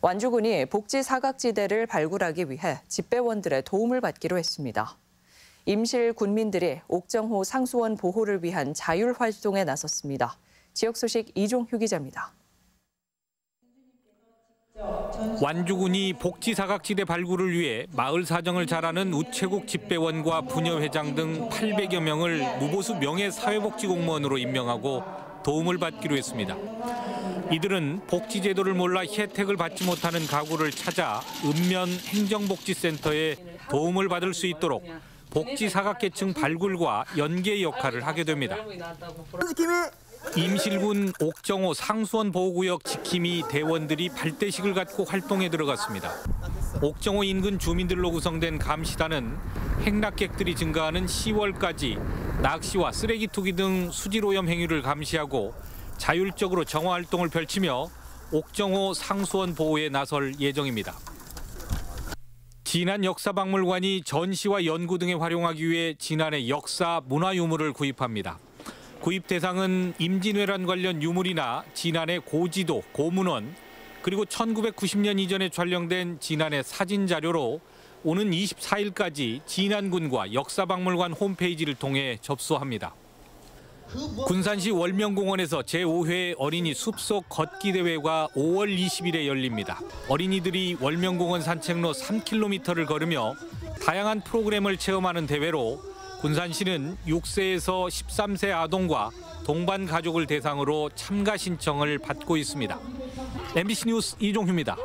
완주군이 복지 사각지대를 발굴하기 위해 집배원들의 도움을 받기로 했습니다. 임실 군민들이 옥정호 상수원 보호를 위한 자율 활동에 나섰습니다. 지역 소식 이종휴 기자입니다. 완주군이 복지 사각지대 발굴을 위해 마을 사정을 잘 아는 우체국 집배원과 부녀회장 등 800여 명을 무보수 명예 사회복지공무원으로 임명하고 도움을 받기로 했습니다. 이들은 복지제도를 몰라 혜택을 받지 못하는 가구를 찾아 읍면 행정복지센터에 도움을 받을 수 있도록 복지 사각계층 발굴과 연계 역할을 하게 됩니다. 임실군 옥정호 상수원 보호구역 지킴이 대원들이 발대식을 갖고 활동에 들어갔습니다. 옥정호 인근 주민들로 구성된 감시단은 행락객들이 증가하는 10월까지 낚시와 쓰레기 투기 등 수질 오염 행위를 감시하고 자율적으로 정화 활동을 펼치며 옥정호 상수원 보호에 나설 예정입니다. 진안 역사박물관이 전시와 연구 등에 활용하기 위해 진안의 역사 문화 유물을 구입합니다. 구입 대상은 임진왜란 관련 유물이나 진안의 고지도, 고문원, 그리고 1990년 이전에 촬영된 진안의 사진 자료로 오는 24일까지 진안군과 역사박물관 홈페이지를 통해 접수합니다. 군산시 월명공원에서 제5회 어린이 숲속 걷기 대회가 5월 20일에 열립니다. 어린이들이 월명공원 산책로 3km를 걸으며 다양한 프로그램을 체험하는 대회로 군산시는 6세에서 13세 아동과 동반 가족을 대상으로 참가 신청을 받고 있습니다. MBC 뉴스 이종휴입니다.